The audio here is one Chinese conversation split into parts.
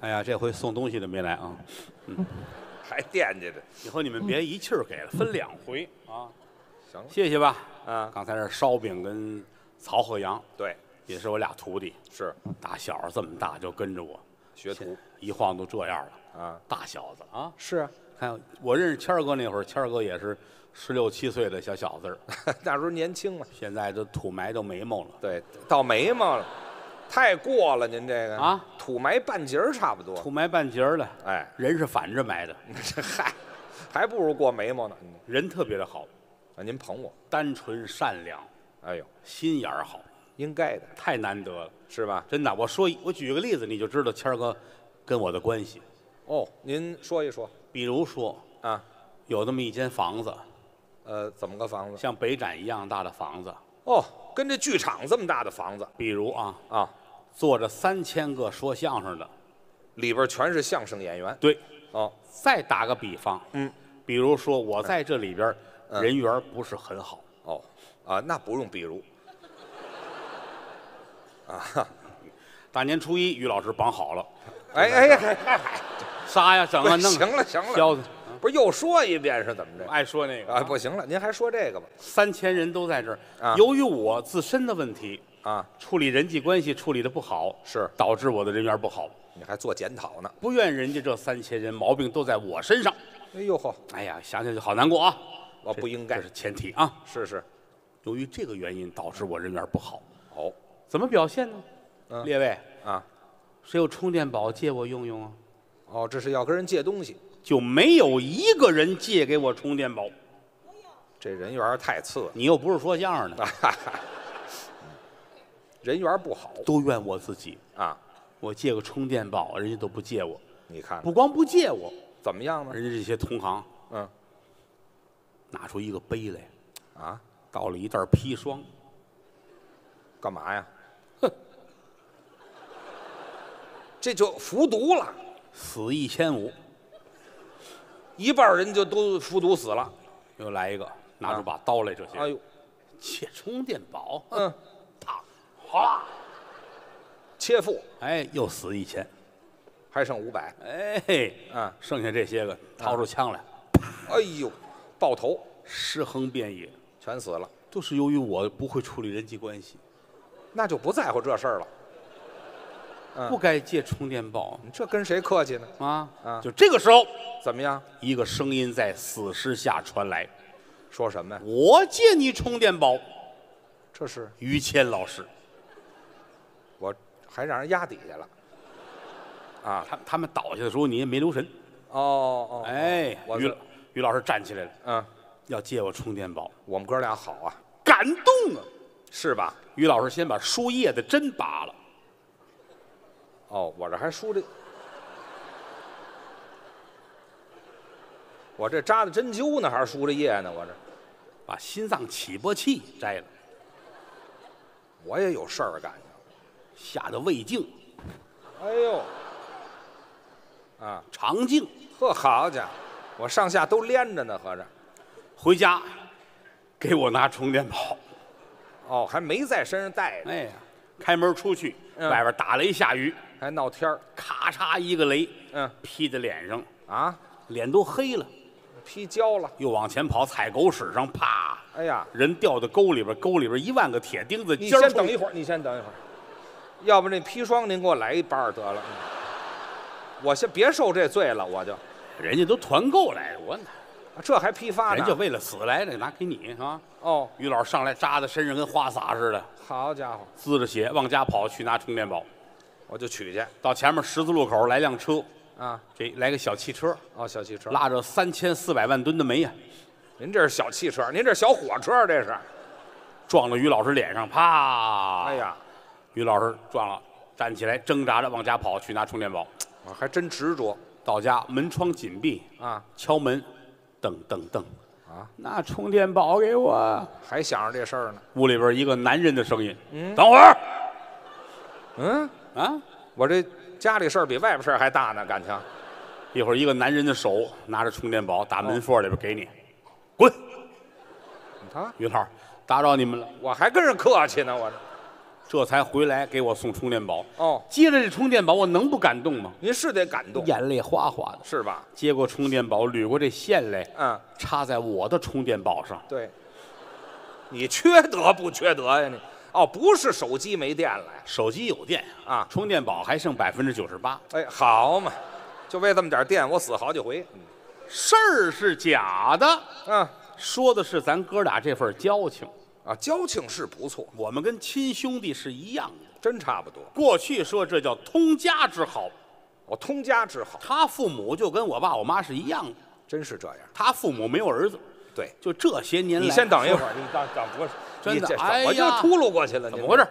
哎呀，这回送东西的没来啊！嗯 还惦记着。以后你们别一气儿给了，分两回啊！行了，谢谢吧。嗯，刚才是烧饼跟曹鹤阳对，也是我俩徒弟，是打小这么大就跟着我，学徒一晃都这样了。啊，大小子啊！是啊，看我认识谦儿哥那会儿，谦儿哥也是十六七岁的小小子儿，那时候年轻嘛。现在都土埋到眉毛了。对，到眉毛了，太过了，您这个啊，土埋半截儿差不多。土埋半截儿了，哎，人是反着埋的，这嗨，还不如过眉毛呢。嗯。人特别的好，啊，您捧我，单纯善良，哎呦，心眼儿好，应该的，太难得了。是吧？真的，我说一我举个例子，你就知道谦儿哥跟我的关系。哦，您说一说。比如说，啊，有那么一间房子，呃，怎么个房子？像北展一样大的房子，哦，跟这剧场这么大的房子。比如啊，啊，坐着三千个说相声的。里边全是相声演员。对，哦，再打个比方，嗯，比如说我在这里边嗯人缘不是很好，哦，啊，那不用比如啊大年初一于老师绑好了，哎哎哎哎哎，杀呀整啊弄啊，行了行了，削的，不是又说一遍是怎么着？爱说那个啊，不行了，您还说这个吧？三千人都在这儿啊，由于我自身的问题，啊，处理人际关系处理的不好，是导致我的人缘不好，你还做检讨呢？不怨人家这三千人毛病都在我身上。哎呦呵，哎呀，想想就好难过啊！我不应该这是前提啊。是是，由于这个原因导致我人缘不好，哦怎么表现呢？嗯列位，啊谁有充电宝借我用用啊？哦，这是要跟人借东西，就没有一个人借给我充电宝。这人缘太次了，你又不是说相声的，人缘不好都怨我自己。啊。我借个充电宝，人家都不借我。你看不光不借我，怎么样呢？人家这些同行嗯拿出一个杯来，啊，倒了一袋砒霜，干嘛呀？这就服毒了，死一千五。一半人就都服毒死了。又来一个，拿出把刀来，这些哎呦，借充电宝，嗯，啪，哗，切腹哎，又死一千。还剩五百，哎嘿，啊，剩下这些个掏出枪来，哎呦，爆头尸横遍野，全死了，都是由于我不会处理人际关系，那就不在乎这事儿了。嗯不该借充电宝你这跟谁客气呢？啊！啊就这个时候，怎么样？一个声音在死尸下传来说什么呀：“？我借你充电宝。这是”于谦老师，我还让人压底下了。啊，他他们倒下的时候你也没留神，哦哦，哎，我于于老师站起来了，嗯，要借我充电宝，我们哥俩好啊，感动啊！是吧？于老师先把输液的针拔了，哦，我这还输的，我这扎的针灸呢，还是输的液呢？我这把心脏起搏器摘了，我也有事儿干下的胃镜、哎呦，啊，肠镜，呵，好家伙，我上下都连着呢，合着。回家给我拿充电宝。哦，还没在身上带着，哎呀，开门出去，嗯外边打雷下雨，还闹天儿。咔嚓一个雷，嗯劈在脸上，啊，脸都黑了。劈焦了。又往前跑，踩狗屎上，啪，哎呀，人掉到沟里边，沟里边一万个铁钉子。你尖儿冲先等一会儿，你先等一会儿，要不那砒霜您给我来一半儿得了。嗯我先别受这罪了，我就人家都团购来的，我这还批发呢。人家为了死来的，拿给你啊！哦，于老师上来扎在身上跟花洒似的，好家伙，滋着血往家跑去拿充电宝。我就取去到前面十字路口来辆车，啊。这来个小汽车，哦，小汽车，拉着三千四百万吨的煤呀、您这是小汽车，您这小火车，这是。撞到于老师脸上，啪！哎，呀，于老师撞了，站起来挣扎着往家跑去拿充电宝。我还真执着到家门窗紧闭，啊，敲门，噔噔噔，啊，拿充电宝给我。还想着这事儿呢。屋里边一个男人的声音：“嗯等会儿嗯，啊！”我这家里事儿比外边事儿还大呢，感情。一会儿一个男人的手拿着充电宝打门缝里边给你，滚！他，于老师，打扰你们了。我还跟人客气呢，我这这才回来给我送充电宝。哦，接着这充电宝，我能不感动吗？您是得感动，眼泪哗哗的。是吧？接过充电宝，捋过这线来，嗯，插在我的充电宝上。对。你缺德不缺德呀你？哦，不是手机没电了呀？手机有电啊充电宝还剩百分之九十八。哎，好嘛，就为这么点电，我死好几回。事儿是假的，嗯，说的是咱哥俩这份交情。啊，交情是不错，我们跟亲兄弟是一样的。真差不多。过去说这叫通家之好，我通家之好，他父母就跟我爸我妈是一样的。真是这样。他父母没有儿子，对，就这些年来，你先等一会儿，你等等不是？真的你这哎呀，我就呀秃噜过去了？怎么回事？？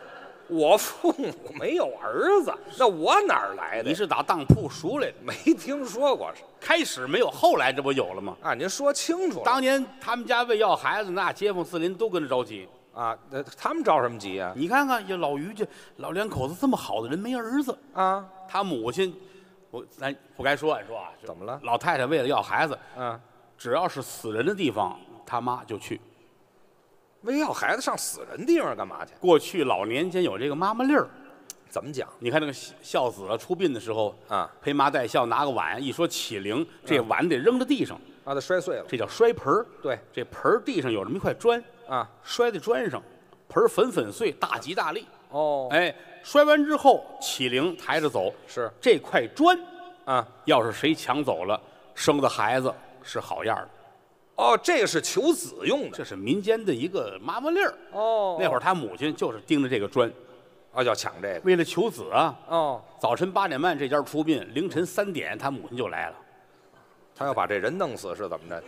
我父母没有儿子，那我哪儿来的？你是打当铺赎来的，没听说过是？开始没有，后来这不有了吗？啊，您说清楚了。当年他们家为要孩子，那街坊四邻都跟着着急。啊，那他们着什么急呀？你看看，这老于家老两口子这么好的人没儿子，啊，他母亲，我咱不该说，说啊，怎么了老太太为了要孩子，嗯，只要是死人的地方，他妈就去。为要孩子上死人地方干嘛去？过去老年间有这个妈妈粒儿，怎么讲你看那个孝孝子啊出殡的时候，啊？陪妈带孝拿个碗，一说起灵，这碗得扔到地上，把它摔碎了。这叫摔盆儿。对这盆儿地上有这么一块砖，啊，摔在砖上，盆儿粉粉碎，大吉大利。哦，哎，摔完之后起灵抬着走，是这块砖啊，要是谁抢走了，生的孩子是好样的。哦，这个是求子用的。这是民间的一个妈妈粒儿。哦那会儿他母亲就是盯着这个砖，啊要抢这个。为了求子啊，哦，早晨八点半这家出殡，凌晨三点他母亲就来了，他要把这人弄死是怎么着？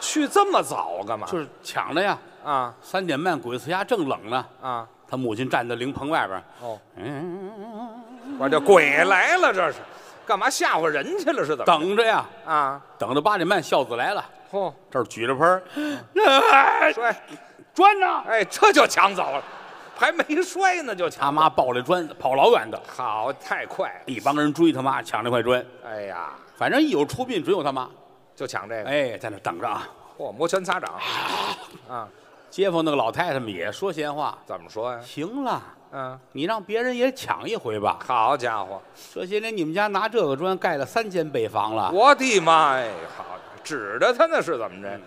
去这么早干嘛？就是抢的呀。啊三点半鬼子家正冷呢，啊他母亲站在灵棚外边，哦，嗯，我这鬼来了，这是干嘛吓唬人去了？是怎么着？等着呀，啊！等着八点半孝子来了，嚯，这儿举着盆儿，哎摔！砖呢？哎，这就抢走了，还没摔呢就抢。他妈抱着砖跑老远的，好，太快了！一帮人追他妈抢这块砖，哎呀，反正一有出殡准有他妈，就抢这个。哎，在那等着啊。嚯，摩拳擦掌啊！街坊那个老太太们也说闲话，怎么说呀？行了，嗯，你让别人也抢一回吧。好家伙，这些年你们家拿这个砖盖了三间北房了，我的妈呀！好，指着他那是怎么着？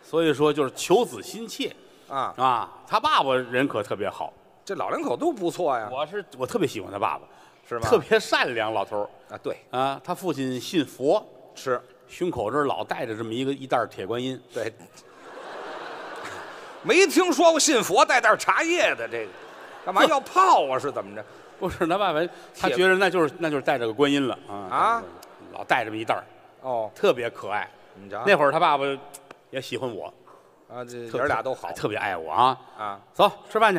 所以说就是求子心切啊，啊。他爸爸人可特别好，这老两口都不错呀，我是我特别喜欢他爸爸，是吧？特别善良老头儿啊，对，啊。他父亲信佛，是，胸口这儿老带着这么一个一袋儿铁观音，对。没听说过信佛带袋茶叶的这个，干嘛要泡啊？是怎么着？不是他爸爸，他觉得那就是那就是带着个观音了啊啊，老带这么一袋儿，哦，特别可爱。你瞧，那会儿他爸爸也喜欢我，啊，这特爷儿俩都好特别爱我啊。啊，走吃饭去，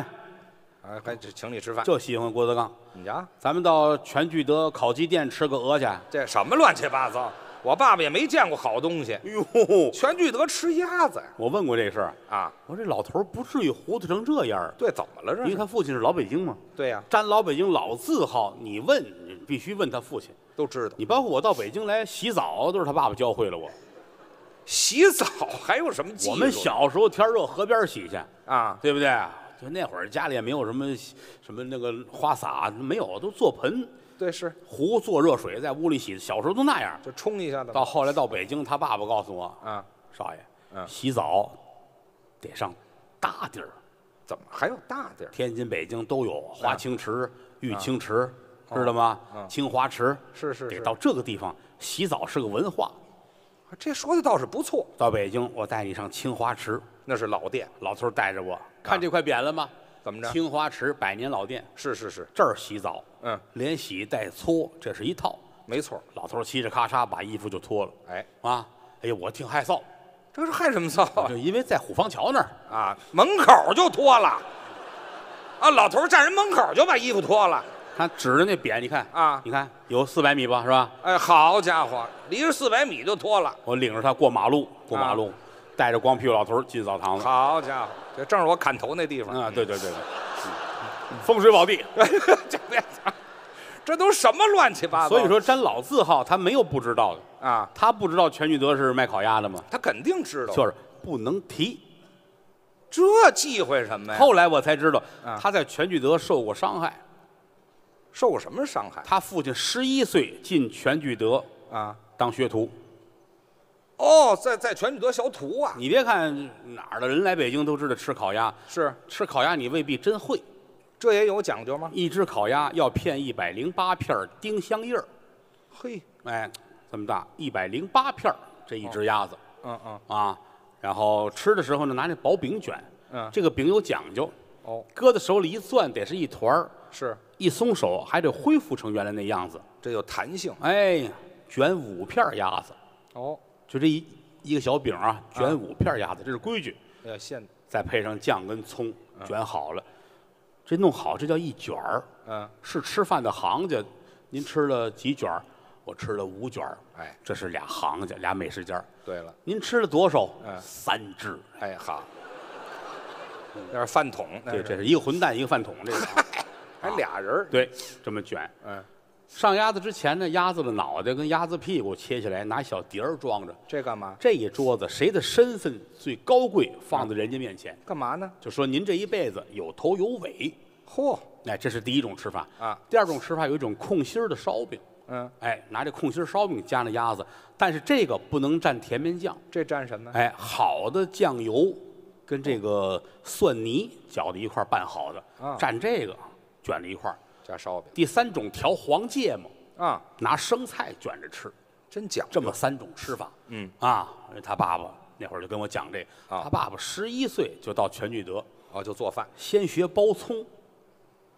啊，还请你吃饭。就喜欢郭德纲。你瞧，咱们到全聚德烤鸡店吃个鹅去。哎这什么乱七八糟？我爸爸也没见过好东西。呦，全聚德吃鸭子呀？我问过这事儿，啊，我说这老头儿不至于糊涂成这样儿，对，怎么了这因为是？他父亲是老北京嘛，对呀，沾老北京老字号，你问你必须问他父亲。都知道。你包括我到北京来洗澡，都是他爸爸教会了我。洗澡还有什么技术？我们小时候天热河边洗去，啊，对不对？就那会儿家里也没有什么什么那个花洒，没有，都做盆对，是壶做热水在屋里洗。小时候都那样。就冲一下子。到后来到北京，他爸爸告诉我，啊，少爷，嗯洗澡得上大地儿。怎么还有大地儿？天津、北京都有华清池、玉清池，哦知道吗？嗯清华池是是是，得到这个地方洗澡是个文化。这说的倒是不错。到北京，我带你上青花池，那是老店，老头儿带着我看这块匾了吗？怎么着？青花池百年老店，是是是，这儿洗澡，嗯，连洗带搓，这是一套。没错。老头儿嘁哧咔嚓把衣服就脱了哎，啊！哎呀，我挺害臊，这是害什么臊啊就因为在虎坊桥那儿，啊？门口就脱了。啊，老头儿站人门口就把衣服脱了。他指着那匾，你看啊你看有四百米吧，是吧？哎，好家伙，离着四百米就脱了。我领着他过马路，过马啊路，带着光屁股老头儿进澡堂子。好家伙，这正是我砍头那地方。啊，对对对对，风水宝地。这别讲，这都什么乱七八糟？所以说沾老字号，他没有不知道的。啊，他不知道全聚德是卖烤鸭的吗？他肯定知道。就是不能提。这忌讳什么呀？后来我才知道啊，他在全聚德受过伤害。受过什么伤害他父亲十一岁进全聚德啊？当学徒。哦，在在全聚德学徒啊？你别看哪儿的人来北京都知道吃烤鸭，是，吃烤鸭你未必真会。这也有讲究吗？一只烤鸭要片一百零八片儿丁香叶儿，嘿，哎，这么大，一百零八片儿这一只鸭子、嗯嗯啊。然后吃的时候呢，拿那薄饼卷，嗯，这个饼有讲究，哦，搁在手里一攥得是一团儿，是，一松手还得恢复成原来那样子。这有弹性。哎，卷五片鸭子，哦，就这一一个小饼啊，卷五片鸭子，这是规矩。要现，再配上酱跟葱，卷好了，这弄好这叫一卷儿。嗯，是吃饭的行家，您吃了几卷儿？我吃了五卷儿。哎，这是俩行家，俩美食家。对了，您吃了多少？嗯三只。哎好，那是饭桶，那对，这是一个混蛋，一个饭桶，这个 啊还俩人儿。对，这么卷。嗯，上鸭子之前呢，鸭子的脑袋跟鸭子屁股切下来，拿小碟儿装着。这干嘛？这一桌子谁的身份最高贵，放在人家面前，干嘛呢？就说您这一辈子有头有尾。嚯，哎，这是第一种吃法啊。第二种吃法有一种空心儿的烧饼，嗯，哎，拿这空心儿烧饼夹那鸭子，但是这个不能蘸甜面酱，这蘸什么？哎，好的酱油跟这个蒜泥搅在一块儿拌好的，啊蘸这个卷在一块儿。加烧饼第三种调黄芥末，啊，拿生菜卷着吃，真讲这么三种吃法。嗯啊，他爸爸那会儿就跟我讲这个，啊他爸爸十一岁就到全聚德，啊，就做饭先学包葱，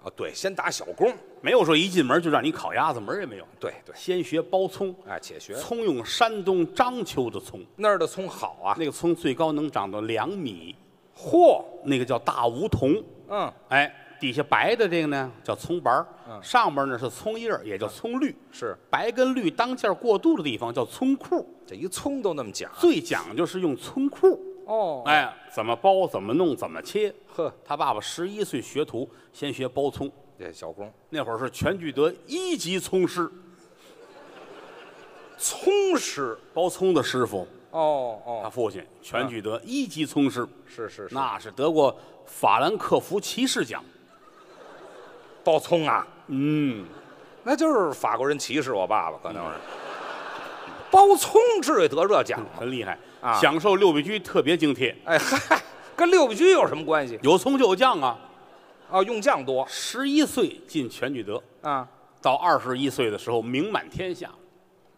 啊，对，先打小工，没有说一进门就让你烤鸭子，门儿也没有。对对，先学包葱，哎，且学葱用山东章丘的葱，那儿的葱好啊，那个葱最高能长到两米，嚯，那个叫大梧桐。嗯，哎，底下白的这个呢叫葱白儿嗯。上边呢是葱叶儿也叫葱绿。是。白跟绿当间儿过渡的地方叫葱裤，这一葱都那么讲，最讲究是用葱裤。哦，哎，怎么包，怎么弄，怎么切。呵，他爸爸十一岁学徒，先学包葱，这小工。那会儿是全聚德一级葱师，葱师，包葱的师傅，哦哦。哦，父亲全聚德一级葱师。是是是，那是得过法兰克福骑士奖。包葱啊，嗯，那就是法国人歧视我爸爸，可能是。包葱至于得这奖吗？很厉害，啊享受六必居特别津贴，哎嗨，跟六必居有什么关系？有葱就有酱啊。啊，用酱多十一岁进全聚德，啊，到二十一岁的时候名满天下，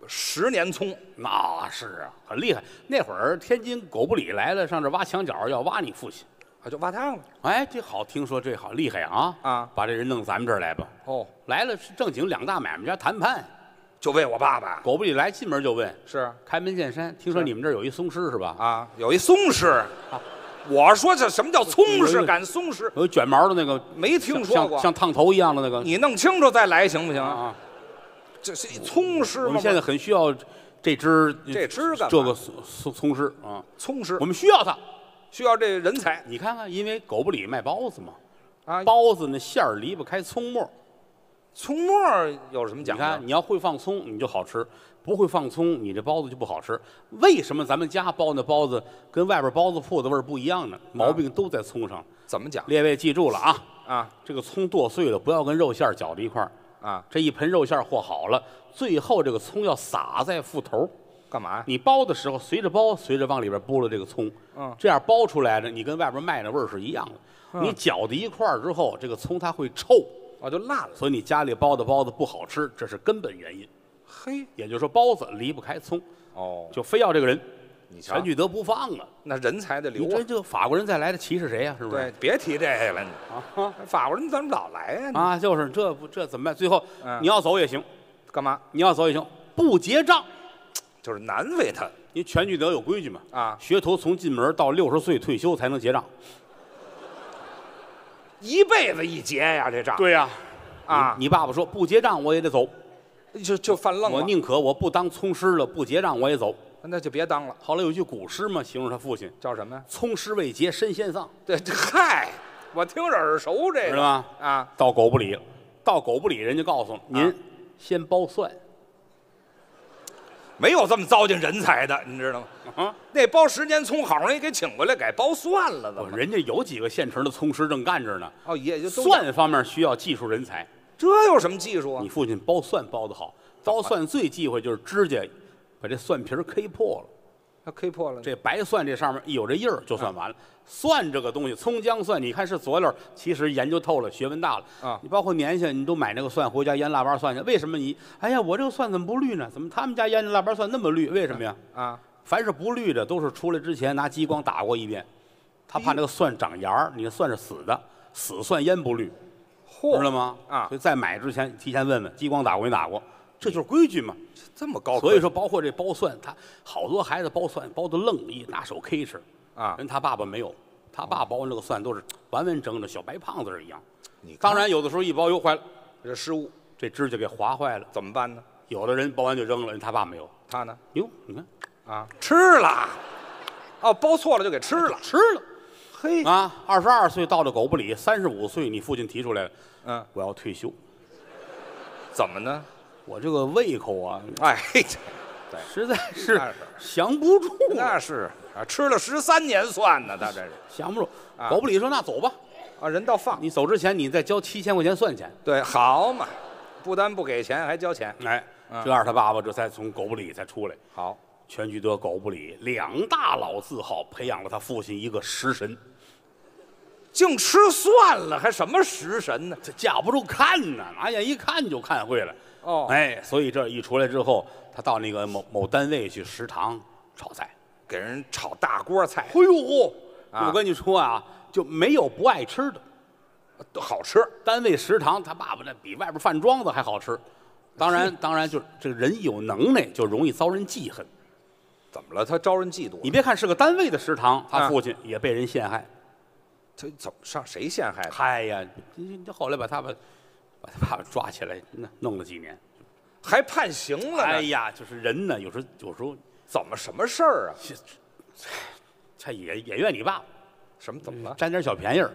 十年葱那是啊，很厉害。那会儿天津狗不理来了，上这挖墙角要挖你父亲。啊，就挖汤了。哎，这好，听说这好厉害啊！啊，把这人弄咱们这儿来吧。哦，来了是正经两大买卖家谈判，就为我爸爸狗不理来进门就问，是开门见山，听说你们这儿有一松狮是吧？啊，有一松狮。我说这什么叫葱有狮？一赶松狮？有卷毛的那个，没听说过。像像烫头一样的那个。你弄清楚再来行不行？啊，这是一葱狮吗？我们现在很需要这只这只这个松松松狮啊，葱狮我们需要它。需要这人才你看看，因为狗不理卖包子嘛，啊。包子那馅儿离不开葱末。葱末儿有什么讲你看，究？你要会放葱，你就好吃；不会放葱，你这包子就不好吃。为什么咱们家包那包子跟外边包子铺的味儿不一样呢？毛病都在葱上。怎么讲列位记住了啊，啊这个葱剁碎了，不要跟肉馅儿搅在一块儿。啊？这一盆肉馅儿和好了，最后这个葱要撒在腹头儿。干嘛呀？你包的时候，随着包，随着往里边拨了这个葱，嗯这样包出来的，你跟外边卖的味儿是一样的。嗯你搅在一块儿之后，这个葱它会臭，啊就烂了。所以你家里包的包子不好吃，这是根本原因。嘿，也就是说，包子离不开葱，哦，就非要这个人，你瞧全，聚德不放啊！那人才得留这。这个法国人再来的歧视谁呀、是不对是？，别提这个了。你啊法国人怎么老来呀？啊，就是这不这怎么办？最后嗯你要走也行，干嘛？你要走也行，不结账。就是难为他因为全聚德有规矩嘛，啊！学徒从进门到六十岁退休才能结账。一辈子一结呀，这账对呀、啊你，你爸爸说不结账我也得走，就就犯愣了。我宁可我不当葱师了，不结账我也走。那就别当了，后来有句古诗嘛，形容他父亲叫什么呀？葱师未结身先丧，对，这嗨，我听着耳熟，这个知道吗？啊，到狗不理了，到狗不理，人家告诉您、啊先剥蒜，没有这么糟践人才的，你知道吗？啊，那包十年葱好容易给请回来，改包蒜了，怎么？人家有几个现成的葱师正干着呢。哦，也就都蒜方面需要技术人才，这有什么技术啊你？父亲包蒜包得好，包蒜最忌讳就是指甲把这蒜皮儿 K 破了。他 K 破了，这白蒜这上面一有这印儿就算完了。蒜这个东西，葱姜蒜，你看是佐料，其实研究透了，学问大了啊你包括年下，你都买那个蒜回家腌腊八蒜去，为什么你？哎呀，我这个蒜怎么不绿呢？怎么他们家腌的腊八蒜那么绿？为什么呀？啊，凡是不绿的，都是出来之前拿激光打过一遍，他怕那个蒜长芽儿，你的蒜是死的，死蒜腌不绿，嚯，知道吗？啊所以在买之前提前问问，激光打过没打过，这就是规矩嘛。这么高科技，所以说，包括这包蒜，他好多孩子包蒜包的愣，一拿手 K 吃啊人他爸爸没有，他爸包那个蒜都是完完整整，小白胖子儿一样。你当然，有的时候一包又坏了，这失误这指甲给划坏了。怎么办呢？有的人包完就扔了，人他爸没有。他呢？哟，你看啊，吃了，哦，包错了就给吃了，吃了嘿，啊！二十二岁到了狗不理，三十五岁你父亲提出来了，嗯，我要退休。怎么呢？我这个胃口啊，哎，嘿 实在是那是 降不住，那是啊，吃了十三年蒜呢，他这是降不住。啊狗不理说：“那走吧，啊，人倒放，你走之前你再交七千块钱蒜钱。”对，好嘛，不但不给钱，还交钱，哎，嗯这样他爸爸这才从狗不理才出来。好，全聚德、狗不理两大老字号，培养了他父亲一个食神，净吃蒜了，还什么食神呢？这架不住看呐，拿眼一看就看会了。哦，哎，所以这一出来之后，他到那个某某单位去食堂炒菜。给人炒大锅菜，哎呦我跟你说啊，就没有不爱吃的。都好吃，单位食堂，他爸爸那比外边饭庄子还好吃。当然，当然就是这个人有能耐，就容易遭人记恨。怎么了？他招人嫉妒？你别看是个单位的食堂，他啊父亲也被人陷害。他怎么上谁陷害的？嗨呀，这这后来把他把把他爸爸抓起来，弄弄了几年。还判刑了呢？哎呀，就是人呢，有时候有时候怎么什么事儿啊？他也也怨你爸爸，什么怎么了？占点小便宜儿。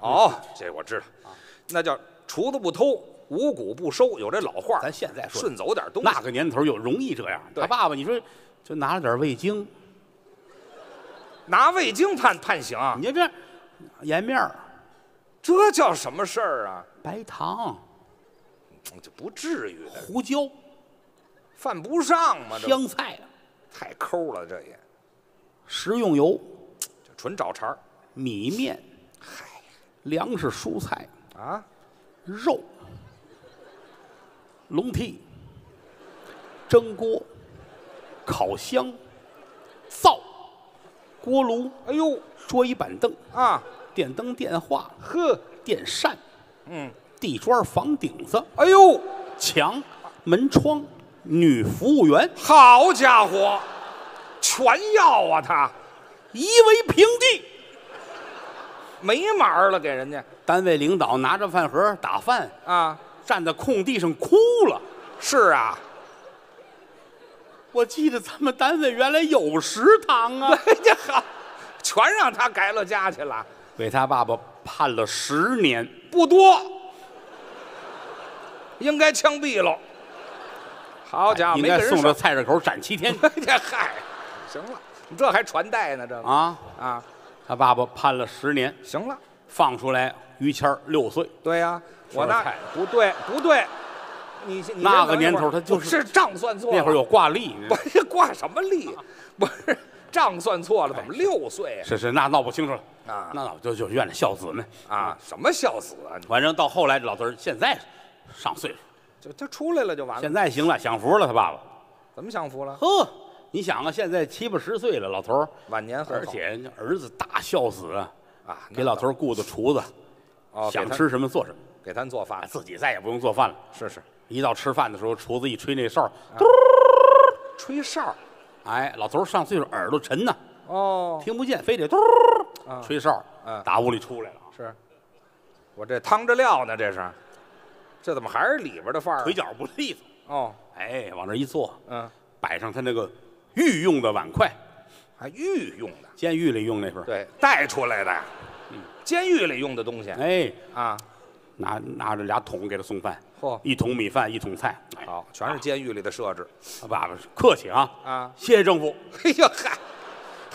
哦，这我知道，那叫厨子不偷，五谷不收，有这老话儿。咱现在说顺走点东西。那个年头有容易这样。他爸爸，你说就拿了点味精，拿味精判判刑啊，你就这颜面儿、这叫什么事儿啊？白糖、这不至于的，胡椒、犯不上嘛，这香菜、太抠了，这也。食用油、这纯找茬儿。米面、嗨。粮食蔬菜、啊！肉、笼屉、蒸锅、烤箱、灶、锅炉、哎呦。桌椅板凳、啊，电灯、电话、呵，电扇、嗯，地砖、房顶子、哎呦，墙、门窗、女服务员，好家伙，全要啊他，夷为平地。没门儿了，给人家。单位领导拿着饭盒打饭，啊，站在空地上哭了。是啊，我记得咱们单位原来有食堂啊，哎呀好，全让他改了家去了，为他爸爸判了十年。不多，应该枪毙了。好家伙，应该送到菜市口斩七天 哎呀嗨，行了，你这还传代呢？这个啊！啊，他爸爸判了十年，行了，放出来，于谦儿六岁，对呀、我那不对不对，你你那个年头他就是账算错了，那会儿有挂历，不是挂什么历，不是账算错了，怎么六岁是是，那闹不清楚了啊那老就就怨了孝子们。啊啊？什么孝子啊？反正到后来，这老头儿现在上岁数，就就出来了就完了，现在行了，享福了。他爸爸，怎么享福了？呵，你想啊，现在七八十岁了，老头儿，晚年很好而且儿子大孝子啊，啊，给老头儿雇的厨子，哦，想他吃什么做什么，给咱做饭，自己再也不用做饭了。是是，一到吃饭的时候，厨子一吹那哨，嘟吹哨哎，老头儿上岁数耳朵沉呐，哦，听不见，非得嘟啊。吹哨嗯，打屋里出来了，是，我这趟着料呢，这是，这怎么还是里边的范儿啊？腿脚不利索，哦，哎，往那一坐，嗯，摆上他那个御用的碗筷，还御用的，监狱里用那份儿，对，带出来的，监狱里用的东西哎，啊，拿拿着俩桶给他送饭，嚯，一桶米饭，一桶菜。哎，好，全是监狱里的设置。他爸爸客气啊，啊！谢谢政府。哎呦嗨，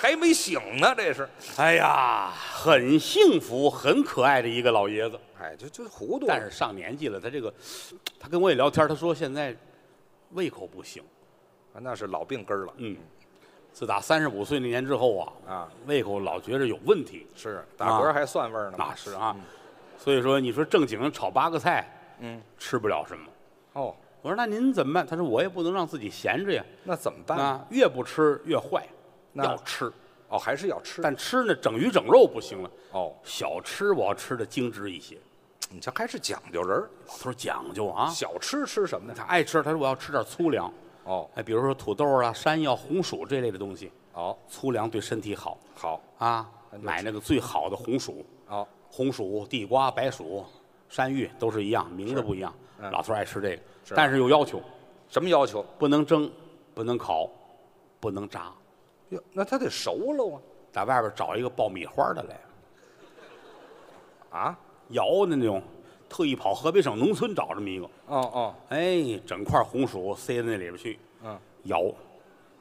还没醒呢，这是。哎呀，很幸福、很可爱的一个老爷子。哎，就就糊涂。但是上年纪了，他这个，他跟我也聊天，他说现在胃口不行。啊那是老病根儿了嗯，自打三十五岁那年之后啊，啊。胃口老觉着有问题。是打嗝还蒜味儿呢。那是啊，所以说你说正经炒八个菜嗯。吃不了什么。哦，我说那您怎么办？他说我也不能让自己闲着呀，那怎么办？啊，越不吃越坏，那要吃，哦，还是要吃。但吃呢整鱼整肉不行了，哦，小吃我要吃的精致一些。你这还是讲究人儿。老头儿讲究啊，小吃吃什么呢？他爱吃，他说我要吃点粗粮，哦哎，比如说土豆啊、山药、红薯这类的东西，哦，粗粮对身体好好啊。买那个最好的红薯，哦，红薯、地瓜、白薯、山芋都是一样，名字不一样。嗯老头儿爱吃这个，是但是有要求，什么要求？不能蒸，不能烤，不能炸。哟，那他得熟喽啊。在外边找一个爆米花的来啊？摇的那种，特意跑河北省农村找这么一个，哦哦，哎，整块红薯塞在那里边去嗯，摇，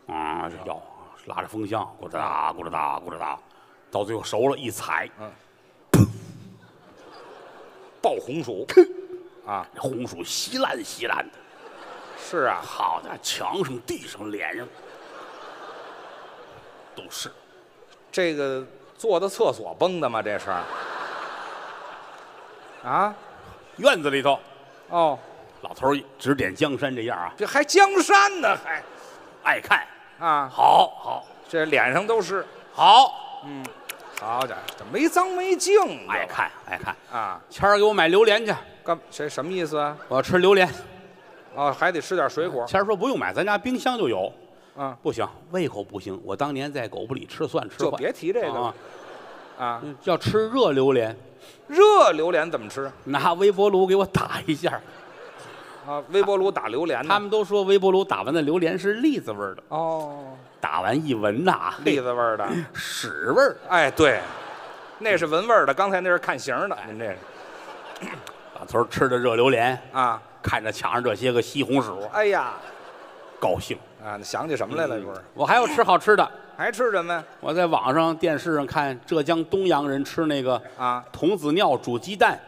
啊，这摇，拉着风箱，咕哒哒，咕哒哒，咕哒哒，到最后熟了，一踩，嗯爆红薯。啊，这红薯稀烂稀烂的，是啊。好的，墙上、地上、脸上都是。这个坐的厕所崩的吗？这是。啊？院子里头，哦，老头儿指点江山这样啊，这还江山呢，还爱看，啊，好好这脸上都是。好，嗯好家伙，这没脏没净。爱看爱看。啊，谦儿给我买榴莲去，干这什么意思啊？我要吃榴莲。哦，还得吃点水果。谦儿说不用买，咱家冰箱就有。嗯，不行，胃口不行。我当年在狗不理吃蒜吃坏，就别提这个了啊。啊，嗯要吃热榴莲，热榴莲怎么吃拿微波炉给我打一下。啊？微波炉打榴莲呢？他们都说微波炉打完的榴莲是栗子味儿的，哦，打完一闻呐，栗子味儿的。屎味儿。哎，对，那是闻味儿的，刚才那是看形儿的。您这是老头儿吃着热榴莲，啊？看着墙上这些个西红柿，哎呀，高兴。啊，那想起什么来了？一会儿？我还要吃好吃的。还吃什么呀？我在网上、电视上看浙江东阳人吃那个啊，童子尿煮鸡蛋。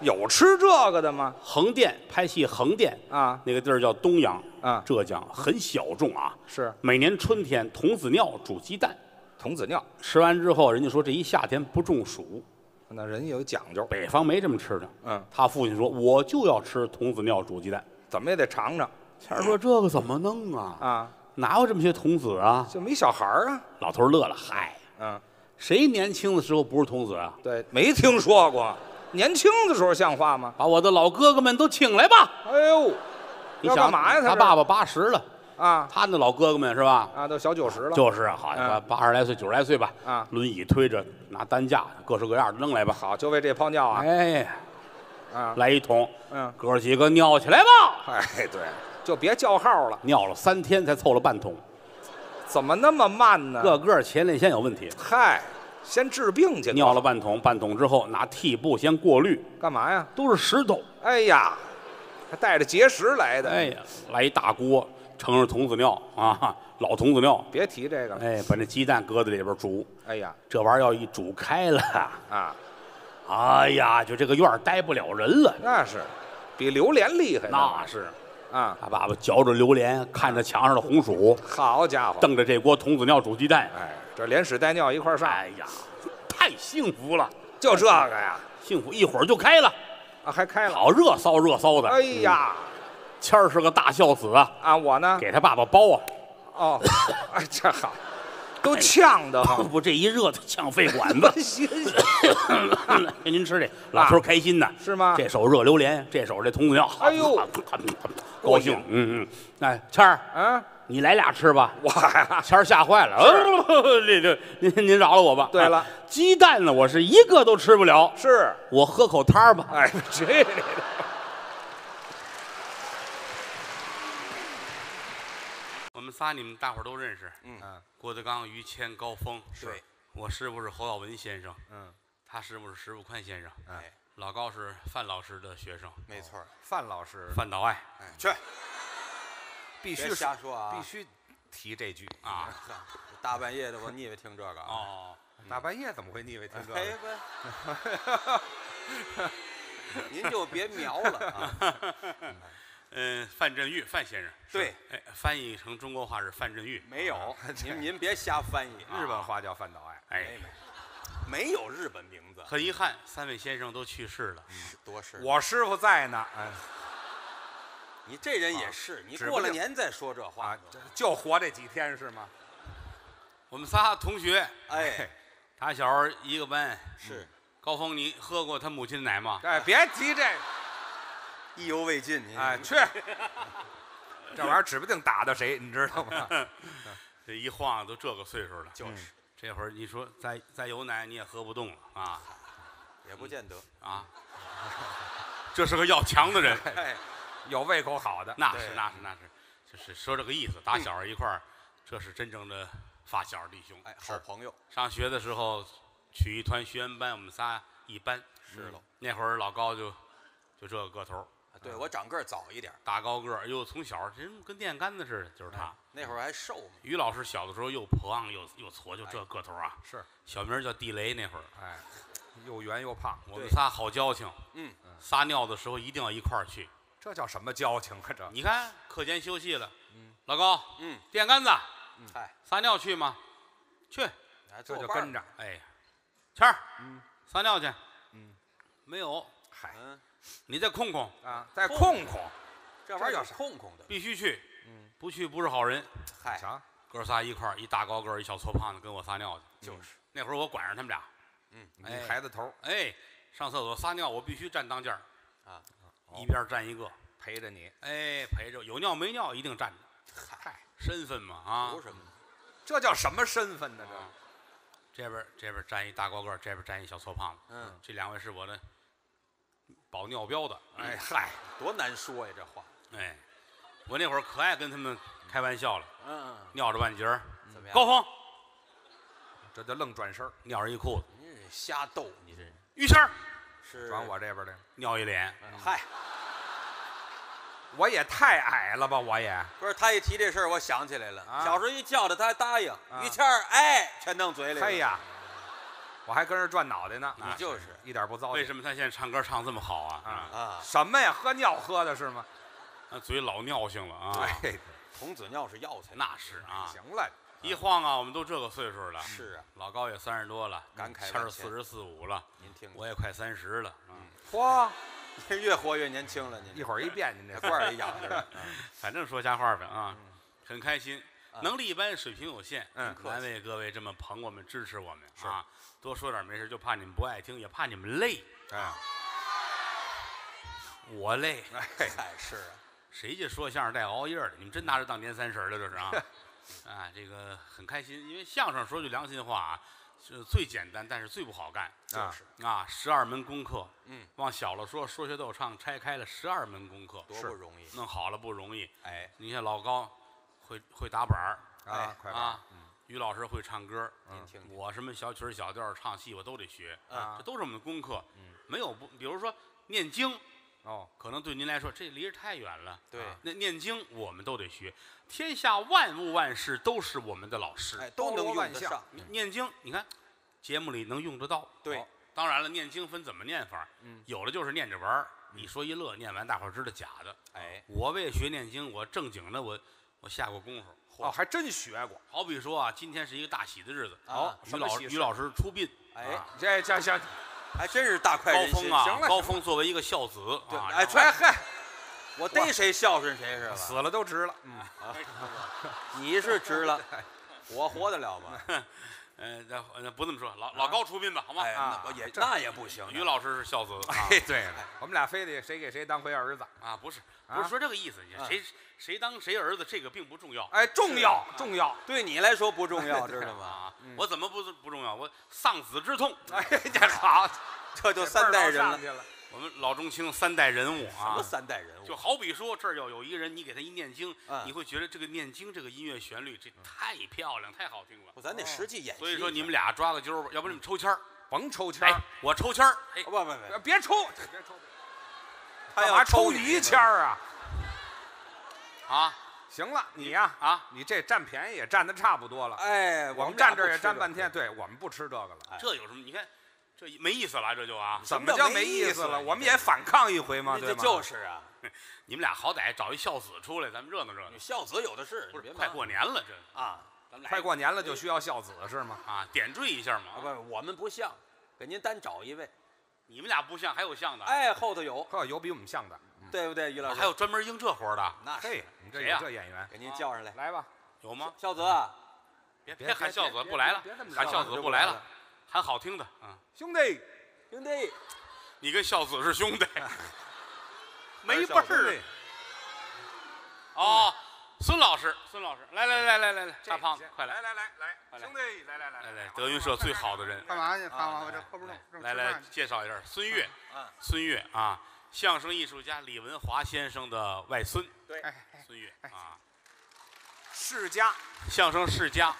有吃这个的吗？横店拍戏，横店啊那个地儿叫东阳，啊，浙江很小众啊。是每年春天童子尿煮鸡蛋，童子尿，吃完之后，人家说这一夏天不中暑。那人有讲究。北方没这么吃的。嗯，他父亲说我就要吃童子尿煮鸡蛋。怎么也得尝尝谦儿说这个怎么弄啊？啊，哪有这么些童子啊？就没小孩儿啊。老头儿乐了，嗨，嗯，谁年轻的时候不是童子啊？对，没听说过。年轻的时候像话吗？把我的老哥哥们都请来吧。哎呦，你想要干嘛呀？他爸爸八十了，啊他那老哥哥们是吧？啊，都小九十了。就是啊，好嗯八八十来岁、九十来岁吧，啊轮椅推着，拿担架，各式各样的扔来吧。好，就为这泡尿啊哎，啊，来一桶，嗯，哥几个尿起来吧。哎，对，就别叫号了。尿了三天才凑了半桶，怎么那么慢呢？个个前列腺有问题。嗨，先治病去。尿了半桶，半桶之后拿屉布先过滤，干嘛呀？都是石头。哎呀，还带着结石来的。哎呀，来一大锅，盛上童子尿啊，老童子尿。别提这个了。哎，把那鸡蛋搁在里边煮，哎呀这玩意儿要一煮开了，啊，哎呀，就这个院儿待不了人了。那是比榴莲厉害呢。那是啊，他爸爸嚼着榴莲，看着墙上的红薯，好家伙！瞪着这锅童子尿煮鸡蛋。哎，这连屎带尿一块儿上，哎呀，太幸福了，就这个呀幸福一会儿就开了，啊，还开了。好热骚热骚的。哎呀，谦儿是个大孝子啊，啊，我呢？给他爸爸包啊，哦，哎，这好，都呛得慌。不这一热他呛肺管子。行给 您吃这，老头开心呐，是吗？这手热榴莲，这手这童子尿，哎呦。高兴，嗯嗯，哎，谦儿，啊，你来俩吃吧。哇，谦儿吓坏了，哦，这这您您饶了我吧。对了。啊鸡蛋呢，我是一个都吃不了，是，我喝口汤儿吧。哎，这我们仨你们大伙儿都认识，嗯，郭德纲、于谦、高峰。是我师傅是侯耀文先生，嗯，他师傅是石富宽先生。哎，老高是范老师的学生，没错。范老师范岛爱哎，去，必须瞎说啊！必须提这句啊。大半夜的，我腻歪听这个啊。哦，大半夜怎么会腻歪听这哎个？不，您就别瞄了啊！嗯，范振玉范先生，对，哎，翻译成中国话是范振玉，没有，您您别瞎翻译，日本话叫范岛爱。哎，没有日本名字，很遗憾，三位先生都去世了。多是。我师傅在呢，哎。你这人也是，你过了年再说这话。就活这几天是吗？我们仨同学，哎，打小一个班。是。高峰，你喝过他母亲的奶吗？哎，别提这，意犹未尽。您哎，去，这玩意儿指不定打到谁，你知道吗？这一晃都这个岁数了，就是这会儿你说再再有奶你也喝不动了啊也不见得。啊！这是个要强的人，哎，有胃口好的，那是对那是那是，就是说这个意思。打小一块儿，这是真正的发小弟兄。哎，好朋友上学的时候，曲艺团学员班，我们仨一班。是喽。那会儿老高就就这个个头儿，对我长个儿早一点儿，大高个儿，又从小人跟电线杆子似的，就是他。那会儿还瘦嘛。于老师小的时候又胖又又矬，就这个头儿啊，是，小名叫地雷。那会儿哎，又圆又胖，我们仨好交情，嗯，撒尿的时候一定要一块儿去。这叫什么交情啊？这你看课间休息了，老高，嗯，电杆子嗨，撒尿去吗？去。这就跟着，哎，谦儿，嗯撒尿去。嗯，没有，嗨嗯，你再空空，啊，再控控，这玩意儿叫啥？空空的。必须去。嗯，不去不是好人。嗨，瞧，哥仨一块儿，一大高个儿，一小矬胖子，跟我撒尿去。就是。那会儿我管着他们俩，嗯你哎。孩子头儿。哎，上厕所撒尿，我必须站当间儿，啊，一边站一个，陪着你，哎，陪着。有尿没尿一定站着，嗨，身份嘛啊。图。什么？这叫什么身份呢？这边这边站一大高个儿，这边站一小矬胖子，嗯，这两位是我的保尿标的。哎嗨，多难说呀，这话。哎，我那会儿可爱跟他们开玩笑了，嗯，尿着半截儿，怎么样？高峰这就愣转身儿尿上一裤子，你这瞎逗，你这于谦儿是转我这边来，尿一脸，嗯嗨，我也太矮了吧，我也不是他一提这事儿，我想起来了。啊小时候一叫他，他还答应。啊于谦儿，哎，全弄嘴里了。嘿呀，我还跟人转脑袋呢，你就是一点不糟践。为什么他现在唱歌唱这么好啊？啊啊，什么呀？喝尿喝的是吗？那嘴老尿性了啊！对，童子尿是药材。那是啊，行了，一晃啊，我们都这个岁数了。是啊，老高也三十多了，感慨谦儿四十四五了，您听，我也快三十了。嗯，嚯，越活越年轻了，您一会儿一变，您这这罐儿也 养着呢。反正说瞎话呗啊，很开心。啊能力一般，水平有限，嗯难为各位这么捧我们、支持我们啊！多说点没事，就怕你们不爱听，也怕你们累。哎，我累，哎，是啊，谁家说相声带熬夜的？你们真拿着当年三十了，这是啊！啊，这个很开心，因为相声说句良心话啊，是最简单，但是最不好干。啊就是啊，十二门功课，嗯，往小了说，说学逗唱拆开了十二门功课，多不容易。弄好了不容易。哎，你看老高会会打板儿啊，于老师会唱歌，您听听。我什么小曲儿小调儿唱戏我都得学，啊这都是我们的功课。嗯，没有不，比如说念经，哦，可能对您来说这离着太远了。对，那念经我们都得学，天下万物万事都是我们的老师。哎，都能用得上。念念经，你看节目里能用得到。对哦当然了，念经分怎么念法，嗯有的就是念着玩儿，你说一乐，念完大伙儿知道假的。哎，我为学念经，我正经的我我下过功夫。哦，还真学过。好比说啊，今天是一个大喜的日子，啊于老于老师出殡，哎，这这这，还真是大快人心。峰啊高峰作为一个孝子 对，啊，哎，嗨嗨，我逮谁孝顺谁是吧？死了都值了。嗯，啊，你是值了，我活得了吗？呃，那那不这么说，老老高出殡吧，好吗？哎，啊那也那也不行。于老师是孝子啊哎，对了，我们俩非得谁给谁当回儿子。啊，不是啊不是说这个意思，啊谁谁当谁儿子这个并不重要哎，重要重要。对你来说不重要，知道吗？啊，我怎么不不重要？我丧子之痛，哎，这好，这就三代人了。我们老中青三代人物啊什么，三代人物？就好比说这儿要有一个人，你给他一念经，嗯你会觉得这个念经这个音乐旋律这太漂亮，太好听了。不咱得实际演戏。所以说你们俩抓个阄吧，要不然你们抽签儿甭抽签哎儿，，我抽签儿，哎不，不不，呃别抽，别抽，他干嘛要抽抽你一签儿啊？啊行了，你呀，啊，你这占便宜也占的差不多了。哎，我们们站这儿也站半天，对我们不吃这个了。哎这有什么？你看，这没意思了，这就啊，怎么叫没意思了？我们也反抗一回嘛，这对吗？就是啊，你们俩好歹找一孝子出来，咱们热闹热闹。孝子有的是，不是，快过年了，这啊咱们俩快过年了就需要孝子是吗？啊，点缀一下啊！嘛。不，我们不像，给您单找一位。你们俩不像，还有像的，哎，后头有，呵，有比我们像的。对不对，于老师？还有专门应这活的，那是嘿，你这谁呀有这演员，给您叫上来，来吧，有吗？孝子啊，别别别喊孝子别不来了别别这么，喊孝子不来了，喊好听的啊。兄弟，兄弟，你跟孝子是兄弟，没辈儿哦。孙老师，孙老师，来来来来来来，大胖子，快来来来来来，兄弟，来来来来来，德云社最好的人，干嘛去？干嘛？啊我这喝不动，来来介绍一下孙越，啊，孙越啊，相声艺术家李文华先生的外孙，哎哎，孙越啊，世家，相声世家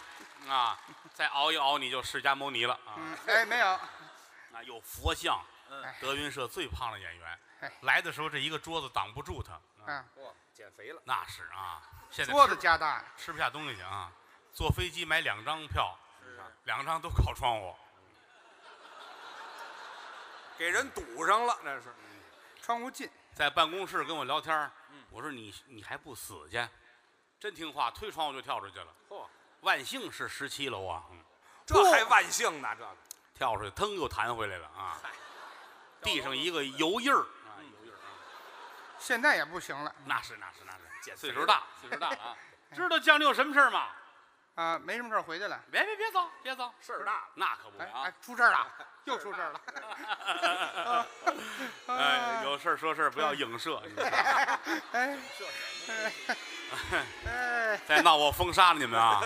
啊，再熬一熬你就释迦牟尼了啊。嗯，哎，没有，啊，有佛像，嗯德云社最胖的演员哎，来的时候这一个桌子挡不住他，嗯，哇，减肥了，那是啊，现在桌子吃加大，吃不下东西去啊，坐飞机买两张票，是两张都靠窗户，给人堵上了，那是。窗户近，在办公室跟我聊天我说你你还不死去，真听话，推窗户就跳出去了。嚯，万幸是十七楼啊，嗯这还万幸呢，这个。跳出去腾又弹回来了啊，地上一个油印儿。啊，油印儿啊，现在也不行了。那是那是那是，减岁数大，岁数大了啊，知道将军有什么事儿吗？啊，没什么事儿回去了。别别别走，别走，事儿大。那可不啊！出事儿了，又出事儿了。哎，有事儿说事儿，不要影射，哎，哎，再闹我封杀了你们啊！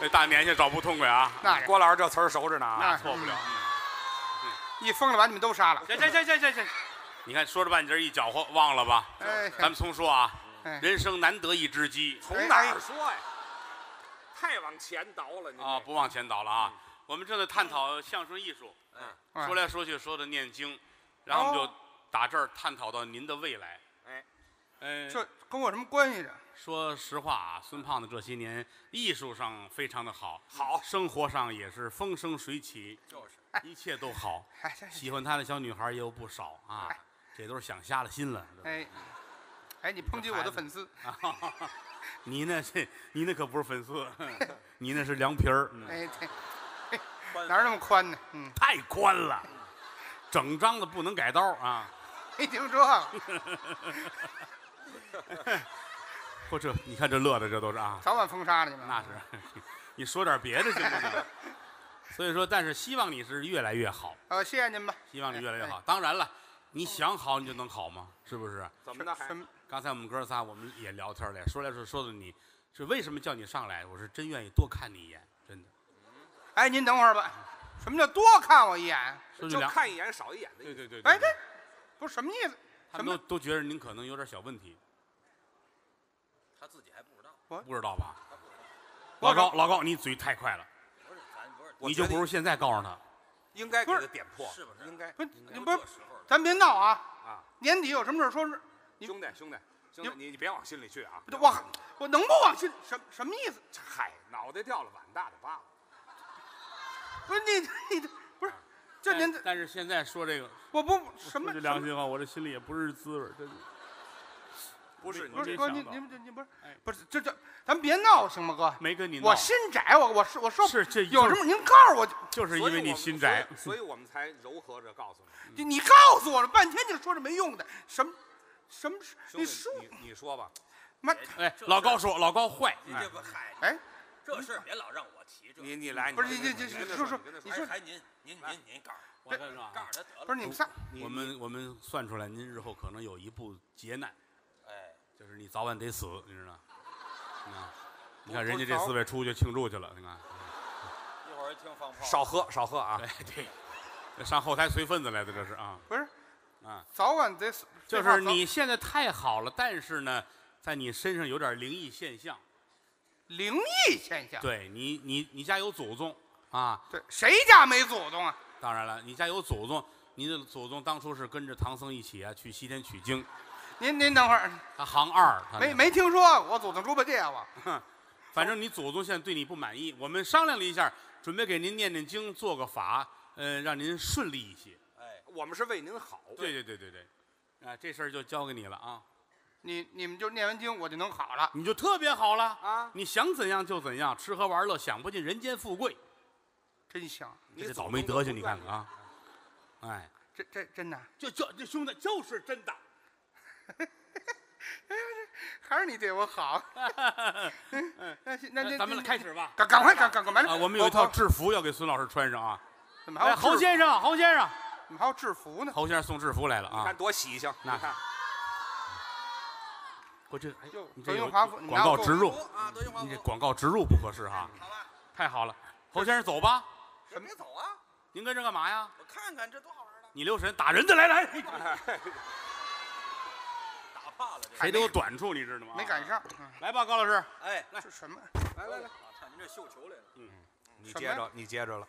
这 大年纪找不痛快啊，那郭老师这词儿熟着呢啊。那错不了。一疯了，把你们都杀了。行行行行行行，你看说着半截儿一搅和，忘了吧？哎，咱们重说啊，哎人生难得一知己从哪儿说呀？太往前倒了，您啊，这不往前倒了啊。我们正在探讨相声艺术，嗯。说来说去说的念经，然后我们就哦打这儿探讨到您的未来。哎，哎，这跟我什么关系这？说实话啊，孙胖子这些年艺术上非常的好，好。生活上也是风生水起，就是，一切都好。哎，这喜欢他的小女孩也有不少啊，这都是想瞎了心了。哎，哎，你抨击我的粉丝，你那是你那可不是粉丝，你那是凉皮儿，嗯哎，对，哪儿那么宽呢？嗯，太宽了，整张的不能改刀啊！没听说 过，或这你看这乐的这都是啊，早晚封杀了你们。那是，你说点别的行不行？所以说，但是希望你是越来越好，呃，谢谢您吧。希望你越来越好。当然了，你想好你就能好吗？是不是？怎么的还什么？刚才我们哥仨我们也聊天了，说来说说的你是为什么叫你上来？我是真愿意多看你一眼，真的。哎，您等会儿吧。什么叫多看我一眼？就说句良，看一眼少一眼的意思。对对对，对哎，这不是什么意思？他们么都都觉得您可能有点小问题，他自己还不知道，不知道吧？老高，老高，你嘴太快了，不是咱不是，我觉得你就不如现在告诉他。应该给不是他点破，是不是应该不不是咱别闹啊！啊，年底有什么事儿说是，你兄弟兄弟兄弟，你你别往心里去啊！我我能不往心什什么意思？嗨，脑袋掉了碗大的疤了。不是你你不是这您但但是现在说这个我不什么说句什么良心话，我这心里也不是滋味，真的。不是我不是哥，没想到你你你你不是哎不是这这，咱别闹行吗，哥？没跟你闹，我心窄，我我是我受是这有什么您告诉我，就是因为你心窄，所以我们才柔和着告诉你。你你告诉我了半天就说这没用的，什么什么兄弟你说，你你说吧，妈哎，老高说老高坏，您这不嗨，哎，这事儿别老让我提这，你你来，不是你你这这跟他说说你说您您您您告诉我跟你说啊，告诉他得了，不是你们仨，我们我们算出来，您日后可能有一步劫难，哎，就是你早晚得死，你知道？啊，你看不人家这四位出去庆祝去了，你看，一会儿一听放炮，少喝少喝啊！哎对，这上后台随份子来的这是啊不是啊，早晚得死，就是你现在太好了，但是呢，在你身上有点灵异现象。灵异现象，对你，你你家有祖宗，啊。对，谁家没祖宗啊？当然了，你家有祖宗，你的祖宗当初是跟着唐僧一起啊去西天取经，您您等会儿，他行二，他没没听说过我祖宗猪八戒啊？反正你祖宗现在对你不满意，我们商量了一下，准备给您念念经，做个法，呃，让您顺利一些。哎，我们是为您好。对对对对对，啊，这事儿就交给你了啊，你你们就念完经，我就能好了。你就特别好了啊你想怎样就怎样，吃喝玩乐，享不尽人间富贵。真香，这你祖宗倒霉德行，你看看啊，哎，这这真的，就就这兄弟就是真的。还是你对我好。那行那那咱们开始吧。赶赶快赶赶赶完啊，我们有一套制服要给孙老师穿上啊。哎，怎么还有制侯先生，侯先生，怎么还有制服呢？侯先生送制服来了啊你看。多喜庆！那你看，我这，哎呦你这有德云华服，广告植入，啊，德云华你这广告植入不合适哈。好吧，太好了，侯先生走吧。什么？别走啊！您跟这干嘛呀？我看看这多好玩的，你留神打人的，来来，打怕了这。谁都有短处，你知道吗？没赶。上。嗯来吧，高老师。哎，这什么？来来来，看您这绣球来了。嗯你接着，你接着了。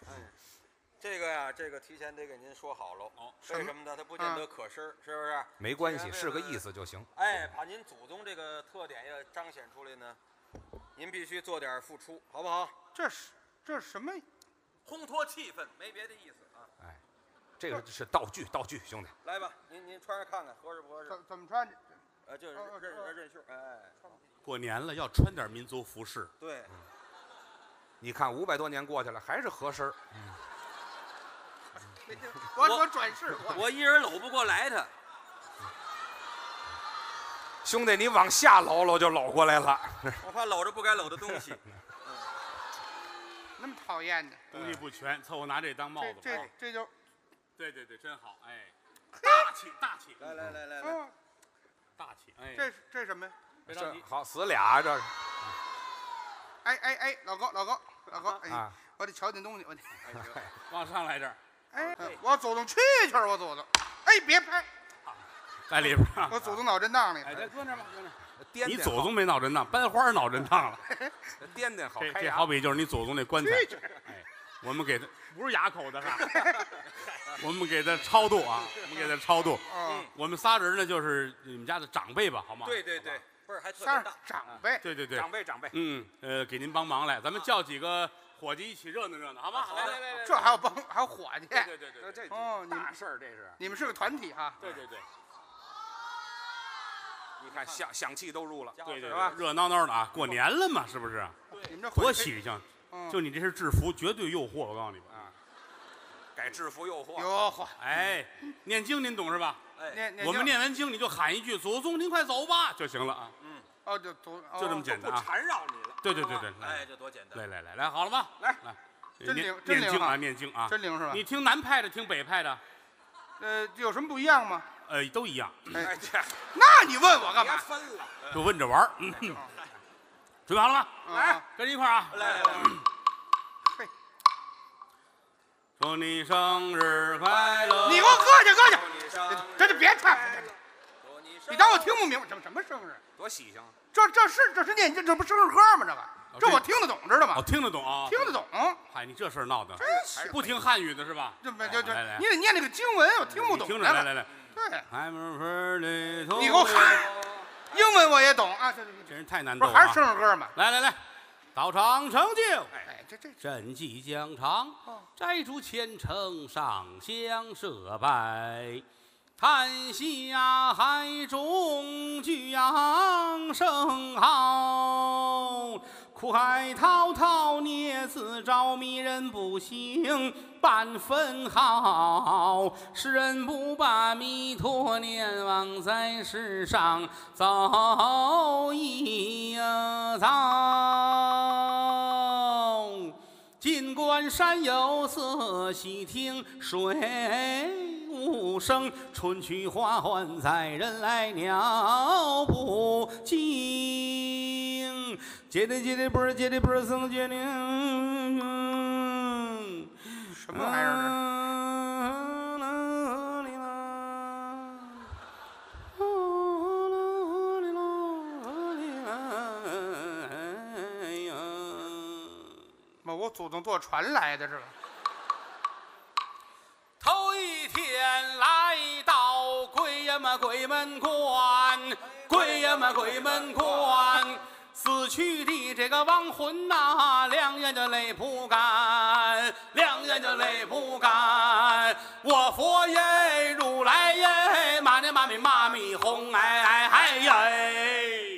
这个呀，这个提前得给您说好喽。哦什么为什么呢？它不见得可身，是不是？没关系，是个意思就行。哎，把您祖宗这个特点要彰显出来呢，您必须做点付出，好不好？这是这是什么？烘托气氛，没别的意思啊。哎，这个是道具，道具，兄弟。来吧，您您穿上看看合适不合适？怎怎么穿？呃，就是哦哦哦韧韧韧袖，哎，过年了，要穿点民族服饰。对，你看五百多年过去了，还是合身儿。我我转世，我我一人搂不过来他。兄弟，你往下搂搂就搂过来了。我怕搂着不该搂的东西。那么讨厌的，东西不全，凑合拿这当帽子吧。这这就对对对，真好，哎，大气大气，来来来来来，嗯，大气，哎，这这是什么呀？别着急，这好死俩这是哎哎哎，老高老高老高，哎，啊，我得瞧点东西，我得，往上来这儿，哎，我祖宗蛐蛐，我祖宗，哎，别拍，在里边儿。我祖宗脑震荡里哎，再搁那儿吧，搁那儿。你颠颠好。祖宗没脑震荡，班花脑震荡了。颠颠好这开牙。这好比就是你祖宗那棺材。哎，我们给他不是哑口的哈，我们给他超度啊，我们给他超度。嗯，我们仨人呢，就是你们家的长辈吧，好吗？对对对，辈儿还特三别大。长辈，对对对，长辈长辈，嗯呃，给您帮忙来，咱们叫几个伙计一起热闹热闹，好吗？好的。来来来来，这还有帮还有伙计，对对对对这这哦你们大事儿这是。你们是个团体哈，对对对。你看响响气都入了，对对吧？对，热闹闹的啊，过年了嘛，是不是？你们这多喜庆！嗯。就你这身制服，绝对诱惑，我告诉你吧。啊，改制服诱惑。哟嚯，哎，念经您懂是吧？哎，念念我们念完经，你就喊一句“祖宗您快走吧”就行了啊，哦，就祖就这么哦简单啊。缠绕你了。对对对对，来哎，这多简单。来来来来，好了吗？来来，真念灵真灵经啊，念经啊。真灵是吧你？听南派的，听北派的，呃，有什么不一样吗？呃，都一样，哎，这那你问我干别嘛？分了。就问着玩儿。嗯 准备好了吗？来，跟着一块儿啊！来来来，嘿，祝你生日快乐！你给我搁下搁下，这就别唱，祝你当我听不明白什么什么生日？多喜庆啊！这这是这是念经，这不生日歌吗？这个这我听得懂，知道吗我？听得懂啊？听得懂，嗨，你这事儿闹的，真是不听汉语的是吧？这没就就来来你得念那个经文，我听不你懂。听着，来来来对，，I'm birthday to 你给我喊，英文我也懂啊，这这这人太难不是还是。生日歌吗？来来来，到场成就。哎，这这赈济疆场哦，摘竹千层上香设拜。叹下海中举扬声号，苦海滔滔孽自招，迷人不醒半分好。世人不把弥陀念，枉在世上走一遭。尽管山有色，细听水无声。春去花还在，人来鸟不惊。接的接的不是接的不是僧接的。什么玩意儿？祖宗坐船来的，是吧？头一天来到鬼呀嘛鬼门关，鬼呀嘛鬼门关，死去的这个亡魂呐、两眼的泪不干，两眼的泪不干。我佛耶，如来耶，妈咪妈咪妈咪哄哎哎哎耶。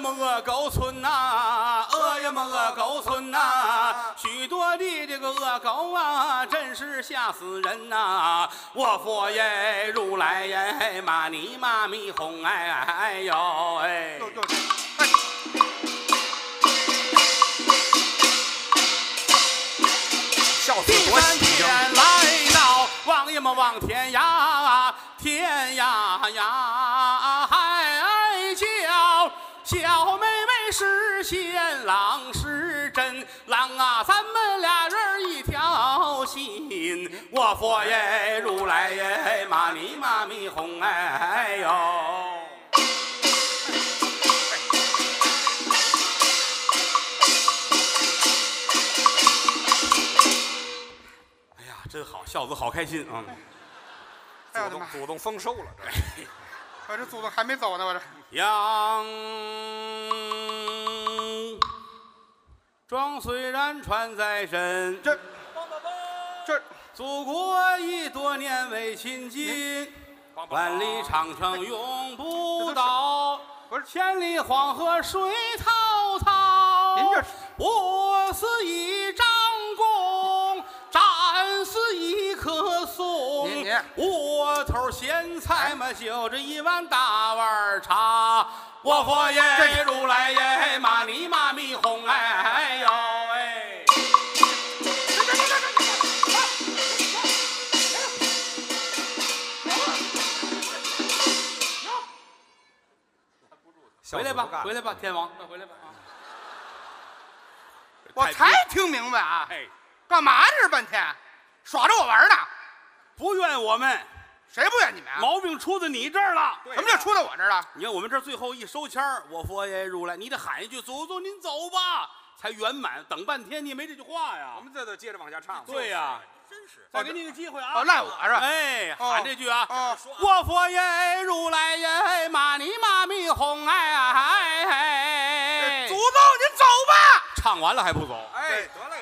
么鹅沟村呐、鹅呀么鹅狗村呐、许多的这个鹅狗啊，真是吓死人呐、我佛耶，如来耶，妈尼妈咪哄哎哎呦哎。就就这，哎，第三！天来到望呀么望天涯，天涯呀是仙，郎是真，郎啊，咱们俩人一条心。我佛耶，如来耶，妈咪妈咪哄哎呦。哎呀，真好，孝子好开心啊！哎呦我的妈！祖宗丰收了，这我这祖宗还没走呢，我这。杨庄虽然传在身，这。这。祖国已多年未亲近，万里长城永不倒。不是。千里黄河水滔滔。您这是。我死一张棵松。您您窝头咸菜嘛，就这一碗大碗茶。我佛爷，如来耶，妈尼妈咪哄哎呦哎。回来吧，回来！吧，天王，快回来吧啊！我才听明白啊！哎，干嘛这是半天？耍着我玩呢？不怨我们，谁不怨你们啊？毛病出在你这儿了。什么叫出在我这儿了？你看我们这儿最后一收签儿我佛爷如来，你得喊一句“祖宗您走吧”，才圆满。等半天你也没这句话呀我。们这就接着往下唱。对呀真是。再给你个机会啊！哦，赖我是吧？哎，哦喊这句啊！哦，我佛爷如来耶，玛尼玛咪哄哎哎哎！祖宗您走吧。唱完了还不走？哎，得嘞，得嘞。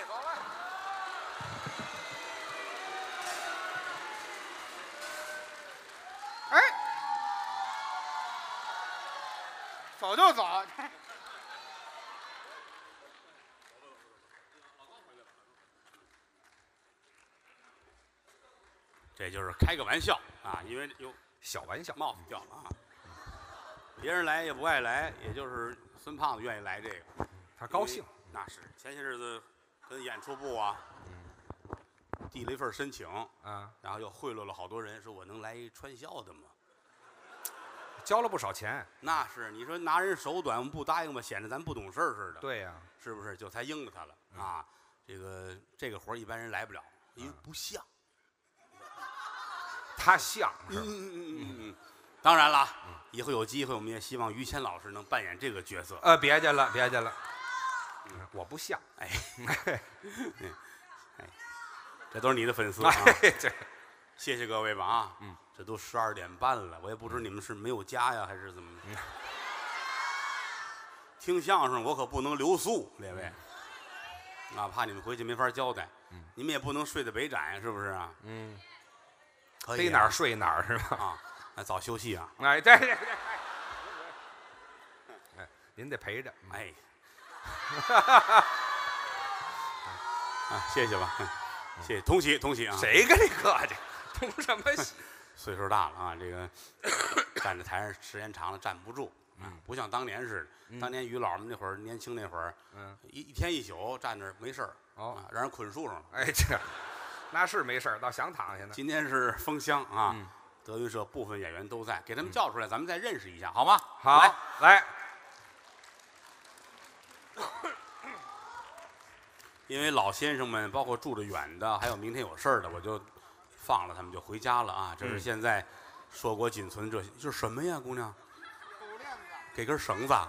哎，走就走。这就是开个玩笑啊，因为有小玩笑，帽子掉了啊。别人来也不爱来，也就是孙胖子愿意来这个，他高兴。那是前些日子跟演出部啊递了一份申请，啊，然后又贿赂了好多人，说我能来一串校的吗？交了不少钱。那是你说拿人手短，我们不答应吧，显得咱不懂事儿似的，对呀，是不是？就才应了他了啊。这个这个活儿一般人来不了，因为不像。他像是嗯嗯嗯嗯嗯。当然了，以后有机会，我们也希望于谦老师能扮演这个角色。呃，别介了，别介了。嗯我不像。哎，这都是你的粉丝 啊！哎，这谢谢各位吧啊！嗯，这都十二点半了，我也不知你们是没有家呀，还是怎么？听相声我可不能留宿，列位，哪怕你们回去没法交代，你们也不能睡在北展，是不是啊？嗯，可以啊逮哪儿睡哪儿是吧？啊？那早休息啊！哎，对对对。哎，您得陪着。嗯哎，啊，谢谢吧，谢谢，同喜同喜啊！谁跟你客气？同什么喜？岁数大了啊，这个 站在台上时间长了站不住，嗯，不像当年似的。当年于老们那会儿年轻那会儿，嗯，一一天一宿站那儿没事儿，哦啊，让人捆树上了。哎，这那是没事儿，倒想躺下呢。今天是封箱啊，嗯德云社部分演员都在，给他们叫出来，咱们再认识一下，好吗？好来，来，因为老先生们，包括住得远的，还有明天有事儿的，我就放了他们就回家了啊。这是嗯现在硕果仅存这些，这是什么呀，姑娘？给根绳子啊。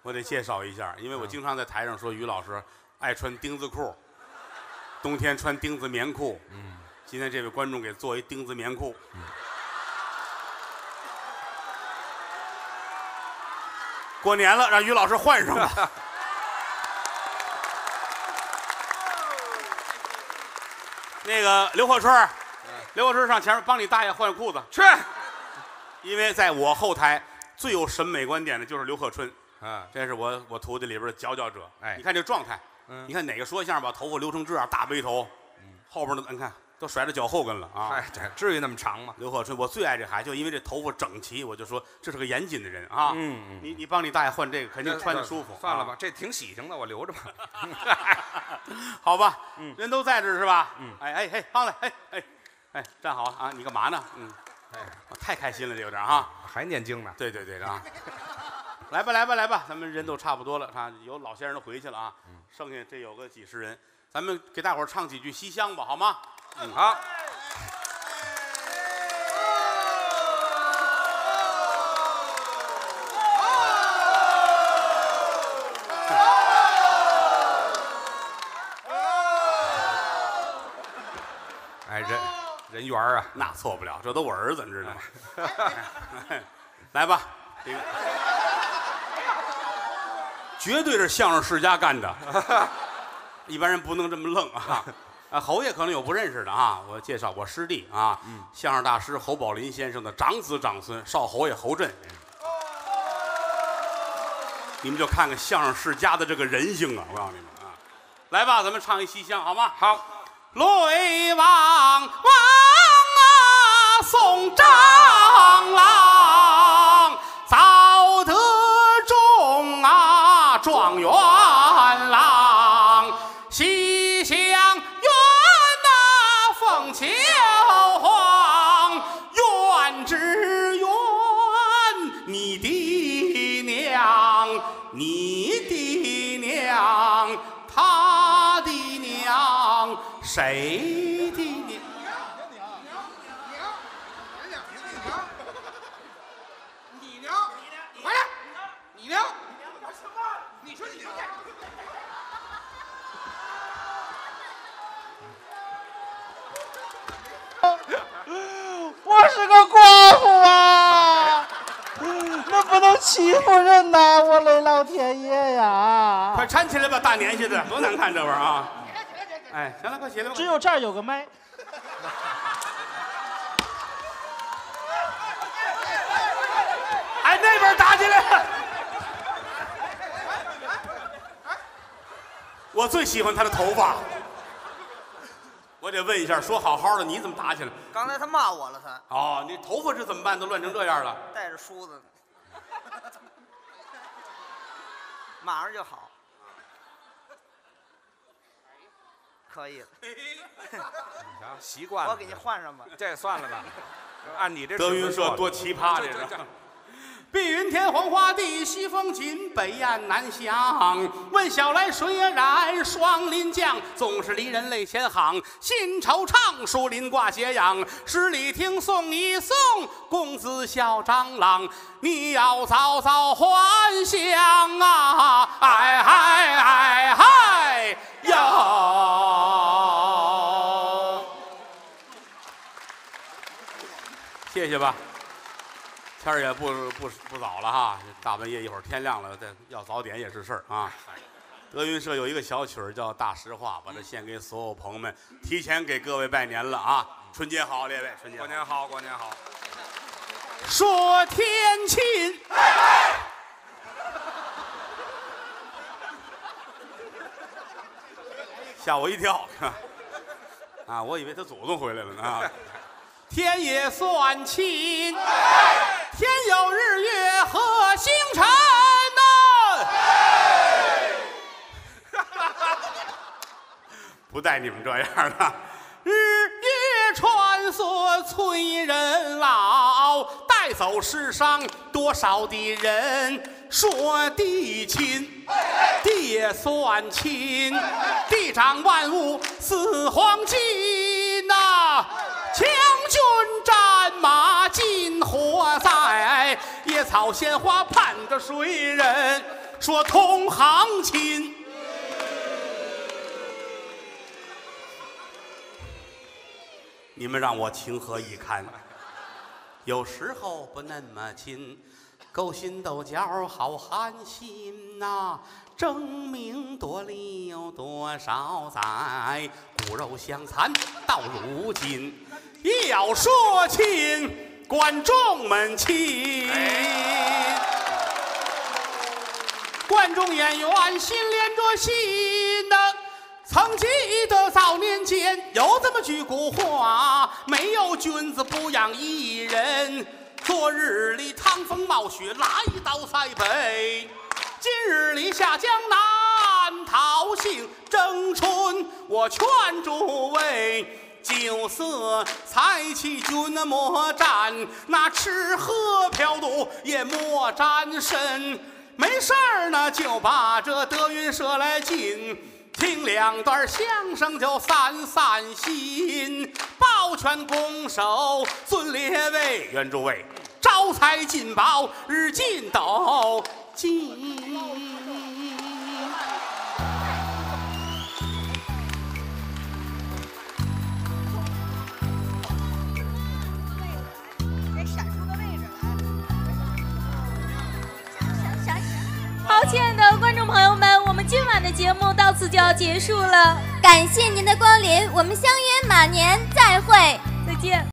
我得介绍一下，因为我经常在台上说于老师爱穿钉子裤，冬天穿钉子棉裤。嗯，今天这位观众给做一钉子棉裤。过年了，让于老师换上吧。那个刘鹤春，刘鹤春上前面帮你大爷换裤子，去，因为在我后台最有审美观点的就是刘鹤春，啊，这是我我徒弟里边的佼佼者。哎。你看这状态，嗯。你看哪个说相声把头发留成这样大背头，后边的你看都甩到脚后跟了啊。哎，这至于那么长吗？刘鹤春，我最爱这孩子，就因为这头发整齐，我就说这是个严谨的人啊。嗯嗯你你帮你大爷换这个，肯定穿着舒服。啊算了吧，，这挺喜庆的，我留着吧。好吧，嗯人都在这儿是吧？嗯哎哎嘿，上来，哎哎哎，站好啊！你干嘛呢？嗯，哎，我太开心了，这有点啊。还念经呢。对对对啊！来吧来吧来吧，咱们人都差不多了啊，有老先生都回去了啊，嗯剩下这有个几十人，咱们给大伙儿唱几句西厢吧，好吗？好，哎，人人缘儿啊，那错不了，这都我儿子，你知道吗？来吧，这个绝对是相声世家干的，一般人不能这么愣啊。啊，侯爷可能有不认识的啊，我介绍我师弟啊，相声大师侯宝林先生的长子长孙少侯爷侯震。你们就看看相声世家的这个人性啊！我告诉你们啊，来吧，咱们唱一西厢好吗？好，雷王王啊，送张欺负人呐！我的老天爷呀！快搀起来吧，大年纪的，多难看这玩意儿啊！哎，行了，快起来吧。只有这儿有个麦，哎，那边打起来了。我最喜欢他的头发。我得问一下，说好好的，你怎么打起来？刚才他骂我了，他哦，你头发是怎么办？都乱成这样了。带着梳子呢，马上就好，可以了，行，习惯了。我给你换上吧。这算了吧，按你这德云社多奇葩，这是。碧云天，黄花地，西风紧，北雁南翔。问小来水也染，霜林降。总是离人泪千行，心惆怅，树林挂斜阳。十里听送一送，公子笑张郎。你要早早还乡啊！哎嗨哎嗨哟！谢谢吧。天儿也不不不早了哈，大半夜一会儿天亮了，再要早点也是事儿啊。德云社有一个小曲儿叫《大实话》，把它献给所有朋友们，提前给各位拜年了啊！春节好，列位，春节好过年好，过年好。说天亲。吓我一跳，啊，我以为他祖宗回来了呢啊！天也算亲，天有日月和星辰呐、不带你们这样的。日月穿梭催人老，带走世上多少的人。说地亲，地也算亲，地长万物似黄金呐、强草鲜花盼着谁人？说同行亲。你们让我情何以堪？有时候不那么亲，勾心斗角好寒心呐、争名夺利有多少载？骨肉相残到如今，要说亲，观众们亲。观众演员心连着心呐、曾记得早年间有这么句古话：没有君子不养艺人。昨日里趟风冒雪来到塞北，今日里下江南讨杏争春。我劝诸位。酒色财气君莫沾，那吃喝嫖赌也莫沾身。没事儿呢，就把这德云社来进，听两段相声就散散心。抱拳拱手，尊列位，愿诸位招财进宝，日进斗金。好，亲爱的观众朋友们，我们今晚的节目到此就要结束了，感谢您的光临，我们相约马年再会。再见。